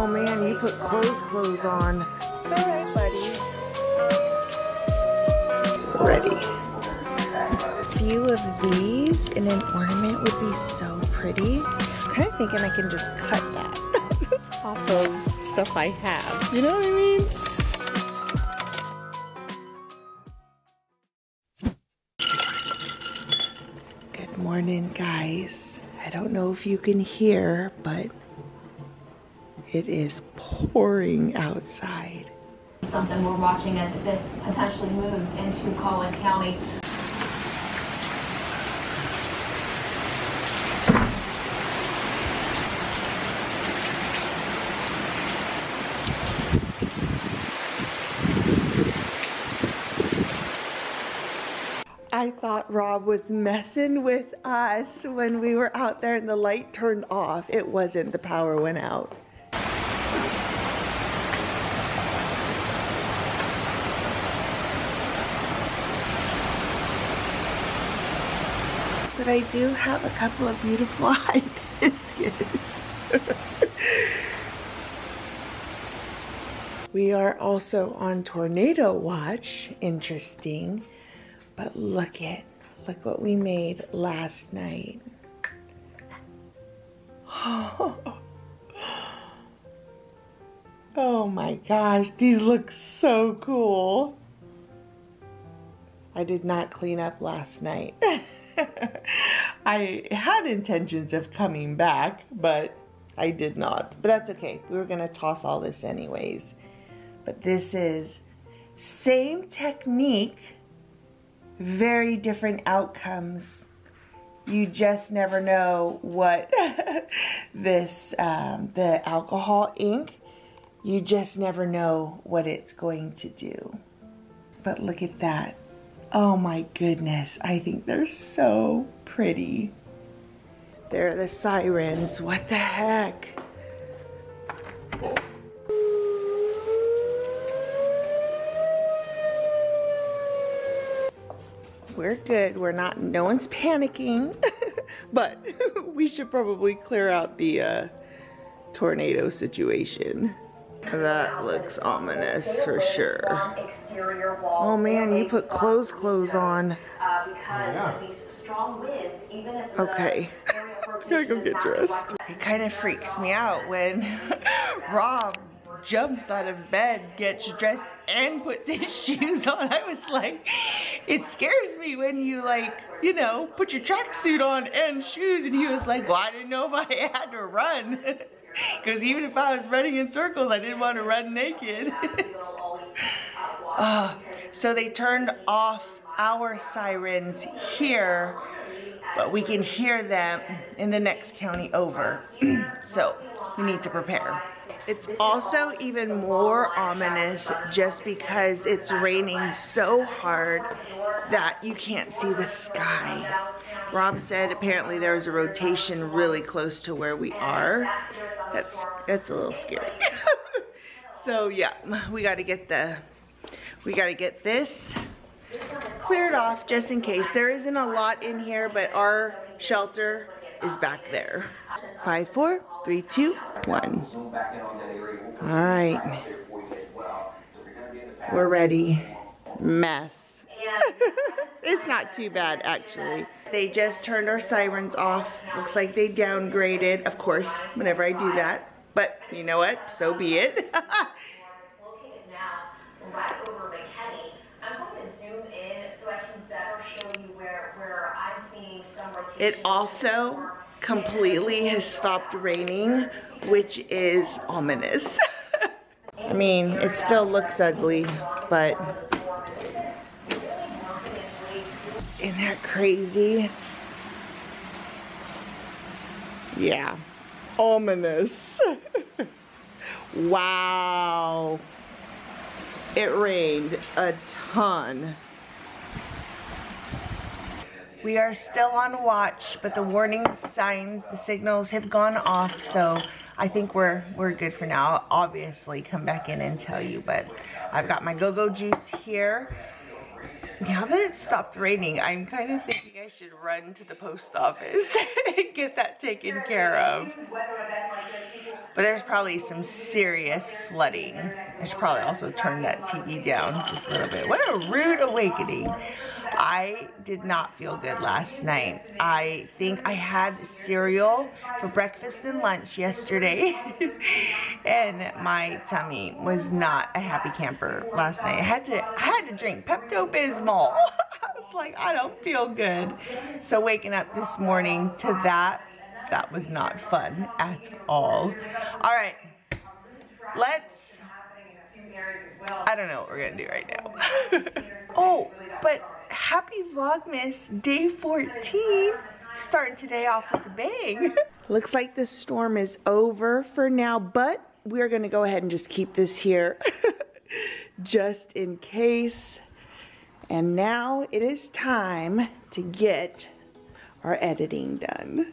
Oh man, you put clothes clothes on. It's alright, buddy. Ready. A few of these in an ornament would be so pretty. I'm kind of thinking I can just cut that off of stuff I have. You know what I mean? Good morning, guys. I don't know if you can hear, but it is pouring outside. Something we're watching as this potentially moves into Collin County. I thought Rob was messing with us when we were out there and the light turned off. It wasn't, the power went out. But I do have a couple of beautiful hibiscus. we are also on tornado watch. Interesting. But look at, look what we made last night. Oh my gosh, these look so cool. I did not clean up last night. I had intentions of coming back, but I did not. But that's okay. We were going to toss all this anyways. But this is same technique, very different outcomes. You just never know what this, um, the alcohol ink, you just never know what it's going to do. But look at that. Oh my goodness, I think they're so pretty. They're the sirens, what the heck? We're good, we're not, no one's panicking, but we should probably clear out the uh, tornado situation. That looks ominous for sure. Oh man, you put clothes clothes on. Okay. I Gotta go get dressed. It kind of freaks me out when Rob jumps out of bed, gets dressed, and puts his shoes on. I was like, it scares me when you like, you know, put your tracksuit on and shoes. And he was like, well, I didn't know if I had to run. Because even if I was running in circles, I didn't want to run naked. uh, so they turned off our sirens here, but we can hear them in the next county over. so we need to prepare. It's also even more ominous just because it's raining so hard that you can't see the sky. Rob said apparently there's a rotation really close to where we are. That's that's a little scary. so yeah, we got to get the we got to get this cleared off just in case. There isn't a lot in here, but our shelter is back there. Five, four, three, two, one. All right. We're ready. Mess. it's not too bad, actually. They just turned our sirens off. Looks like they downgraded, of course, whenever I do that. But you know what? So be it. It also completely has stopped raining, which is ominous. I mean, it still looks ugly, but isn't that crazy? Yeah, ominous. wow. It rained a ton. We are still on watch, but the warning signs, the signals have gone off, so I think we're we're good for now. I'll obviously come back in and tell you, but I've got my go-go juice here. Now that it stopped raining, I'm kind of thinking I should run to the post office and get that taken care of. But there's probably some serious flooding. I should probably also turn that TV down just a little bit. What a rude awakening. I did not feel good last night. I think I had cereal for breakfast and lunch yesterday. and my tummy was not a happy camper last night. I had to I had to drink Pepto-Bismol. I was like, I don't feel good. So waking up this morning to that, that was not fun at all. All right, let's, I don't know what we're gonna do right now. oh, but happy Vlogmas day 14. Starting today off with a bang. Looks like the storm is over for now, but we're gonna go ahead and just keep this here just in case. And now it is time to get our editing done.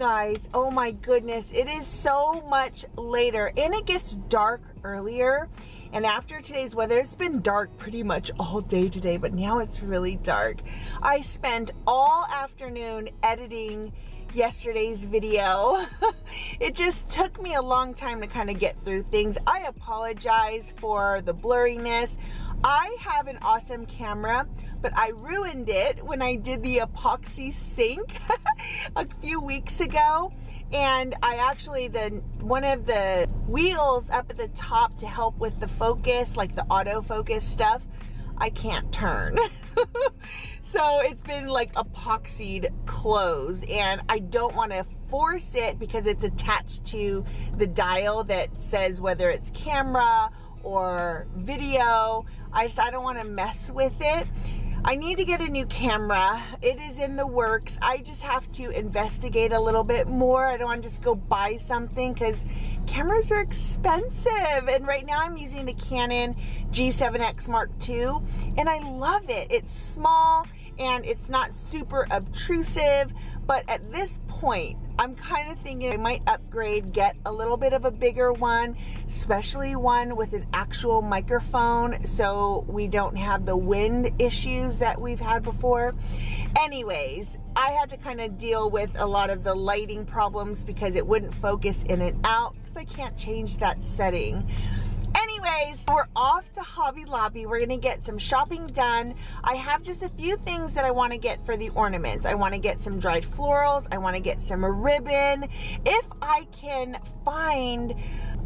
Guys, oh my goodness, it is so much later and it gets dark earlier. And after today's weather, it's been dark pretty much all day today, but now it's really dark. I spent all afternoon editing yesterday's video. it just took me a long time to kind of get through things. I apologize for the blurriness. I have an awesome camera, but I ruined it when I did the epoxy sink a few weeks ago. And I actually, the one of the wheels up at the top to help with the focus, like the autofocus stuff, I can't turn. so it's been like epoxied closed and I don't want to force it because it's attached to the dial that says whether it's camera or video. I just, I don't want to mess with it. I need to get a new camera. It is in the works. I just have to investigate a little bit more. I don't want to just go buy something because cameras are expensive. And right now I'm using the Canon G7X Mark II and I love it. It's small and it's not super obtrusive, but at this point, I'm kind of thinking I might upgrade, get a little bit of a bigger one, especially one with an actual microphone so we don't have the wind issues that we've had before. Anyways, I had to kind of deal with a lot of the lighting problems because it wouldn't focus in and out because I can't change that setting. Anyways, we're off to Hobby Lobby. We're gonna get some shopping done. I have just a few things that I wanna get for the ornaments. I wanna get some dried florals. I wanna get some ribbon. If I can find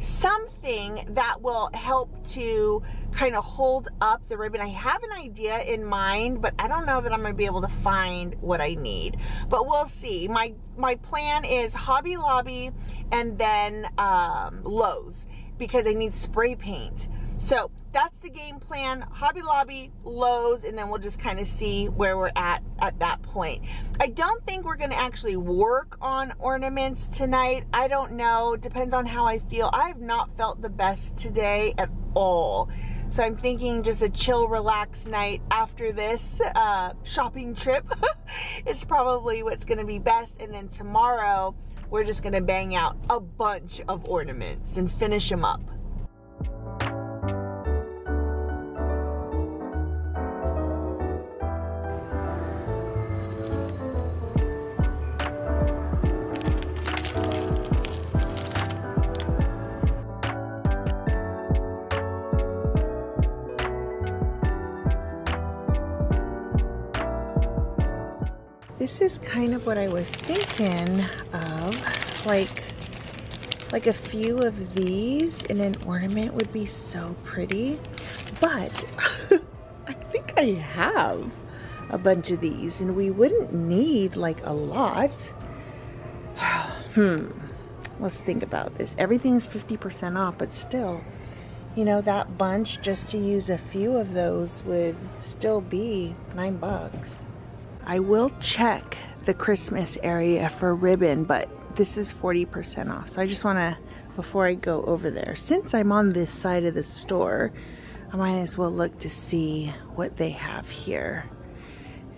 something that will help to kind of hold up the ribbon. I have an idea in mind, but I don't know that I'm gonna be able to find what I need. But we'll see. My my plan is Hobby Lobby and then um, Lowe's because I need spray paint. So that's the game plan. Hobby Lobby, Lowe's, and then we'll just kind of see where we're at at that point. I don't think we're going to actually work on ornaments tonight. I don't know. Depends on how I feel. I have not felt the best today at all. So I'm thinking just a chill, relaxed night after this uh, shopping trip is probably what's going to be best. And then tomorrow, we're just gonna bang out a bunch of ornaments and finish them up. This is kind of what I was thinking of. Like, like a few of these in an ornament would be so pretty. But I think I have a bunch of these and we wouldn't need like a lot. hmm. Let's think about this. Everything's 50% off, but still, you know, that bunch just to use a few of those would still be nine bucks. I will check the Christmas area for ribbon, but this is 40% off. So I just wanna, before I go over there, since I'm on this side of the store, I might as well look to see what they have here.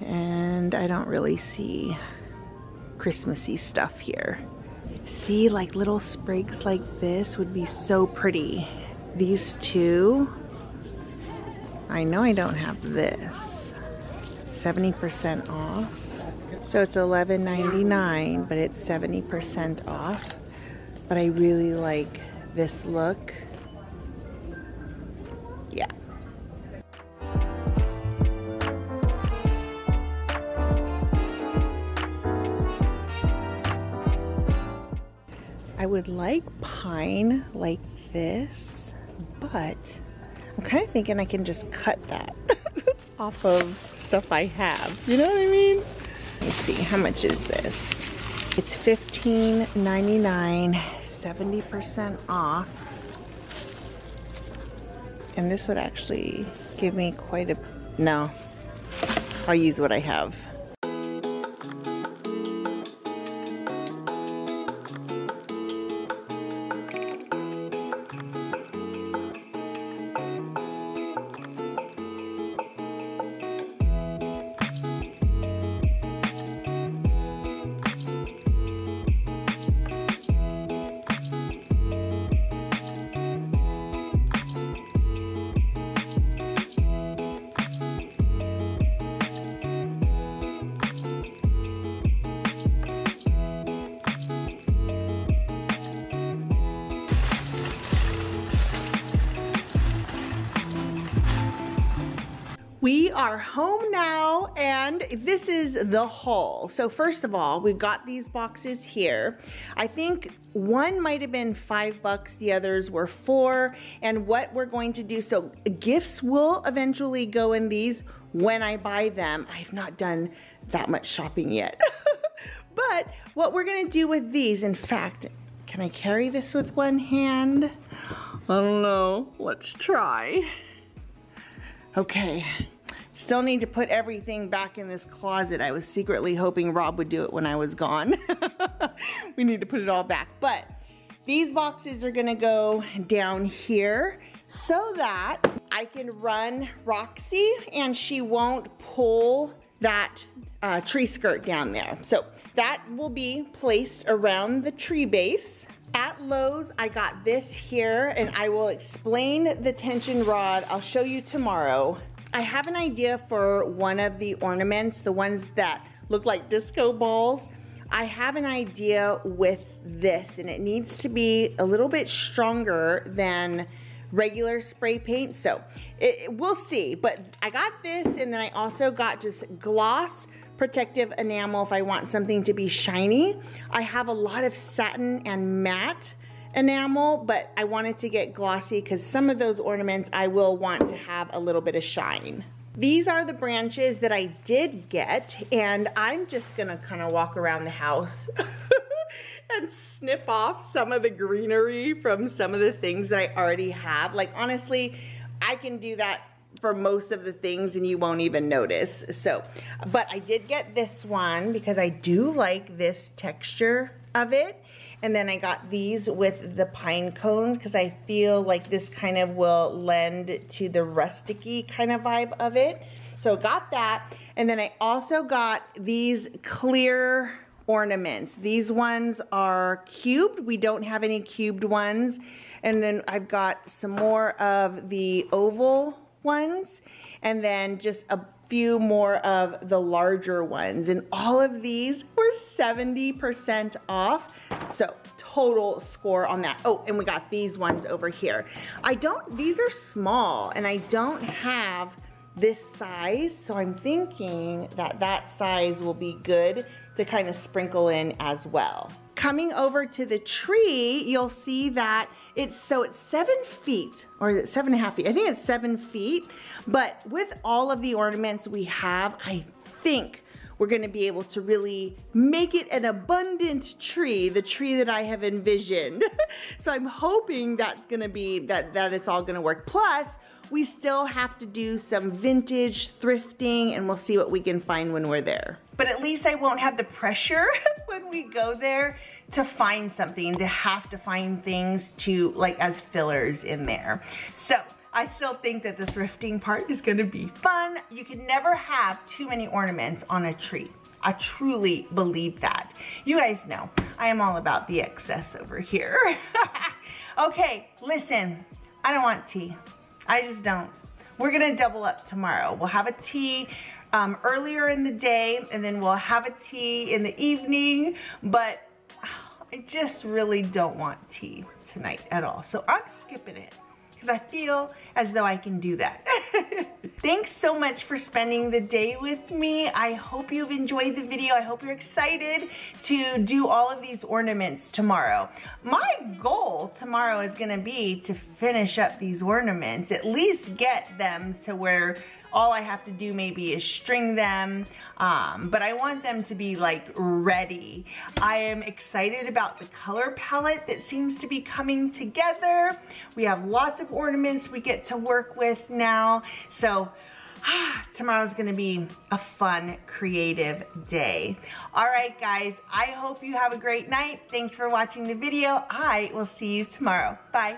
And I don't really see Christmassy stuff here. See, like little sprigs like this would be so pretty. These two, I know I don't have this. 70% off. So it's $11.99, but it's 70% off. But I really like this look. Yeah. I would like pine like this, but I'm kind of thinking I can just cut that off of stuff I have. You know what I mean? Let's see, how much is this? It's $15.99, 70% off. And this would actually give me quite a, no, I'll use what I have. Are home now and this is the haul. So first of all, we've got these boxes here. I think one might have been five bucks, the others were four. And what we're going to do, so gifts will eventually go in these when I buy them. I've not done that much shopping yet. but what we're gonna do with these, in fact, can I carry this with one hand? I don't know, let's try. Okay, still need to put everything back in this closet. I was secretly hoping Rob would do it when I was gone. we need to put it all back. But these boxes are gonna go down here so that I can run Roxy and she won't pull that uh, tree skirt down there. So that will be placed around the tree base. At Lowe's, I got this here and I will explain the tension rod. I'll show you tomorrow. I have an idea for one of the ornaments, the ones that look like disco balls. I have an idea with this and it needs to be a little bit stronger than regular spray paint. So it, we'll see, but I got this and then I also got just gloss protective enamel if I want something to be shiny. I have a lot of satin and matte enamel, but I wanted to get glossy because some of those ornaments I will want to have a little bit of shine. These are the branches that I did get and I'm just gonna kind of walk around the house and snip off some of the greenery from some of the things that I already have. Like honestly, I can do that for most of the things and you won't even notice. So, but I did get this one because I do like this texture of it. And then I got these with the pine cones because I feel like this kind of will lend to the rusticy kind of vibe of it. So got that. And then I also got these clear ornaments. These ones are cubed. We don't have any cubed ones. And then I've got some more of the oval ones and then just a few more of the larger ones. And all of these were 70% off. So total score on that. Oh, and we got these ones over here. I don't, these are small and I don't have this size. So I'm thinking that that size will be good to kind of sprinkle in as well. Coming over to the tree, you'll see that it's so it's seven feet, or is it seven and a half feet? I think it's seven feet, but with all of the ornaments we have, I think we're gonna be able to really make it an abundant tree, the tree that I have envisioned. so I'm hoping that's gonna be, that, that it's all gonna work. Plus, we still have to do some vintage thrifting and we'll see what we can find when we're there. But at least I won't have the pressure when we go there to find something, to have to find things to like as fillers in there. So I still think that the thrifting part is gonna be fun. You can never have too many ornaments on a tree. I truly believe that. You guys know, I am all about the excess over here. okay, listen, I don't want tea. I just don't. We're gonna double up tomorrow. We'll have a tea um, earlier in the day and then we'll have a tea in the evening, but I just really don't want tea tonight at all. So I'm skipping it because I feel as though I can do that. Thanks so much for spending the day with me. I hope you've enjoyed the video. I hope you're excited to do all of these ornaments tomorrow. My goal tomorrow is gonna be to finish up these ornaments, at least get them to where all I have to do maybe is string them, um, but I want them to be like ready. I am excited about the color palette that seems to be coming together. We have lots of ornaments we get to work with now. So tomorrow's gonna be a fun, creative day. All right, guys, I hope you have a great night. Thanks for watching the video. I will see you tomorrow. Bye.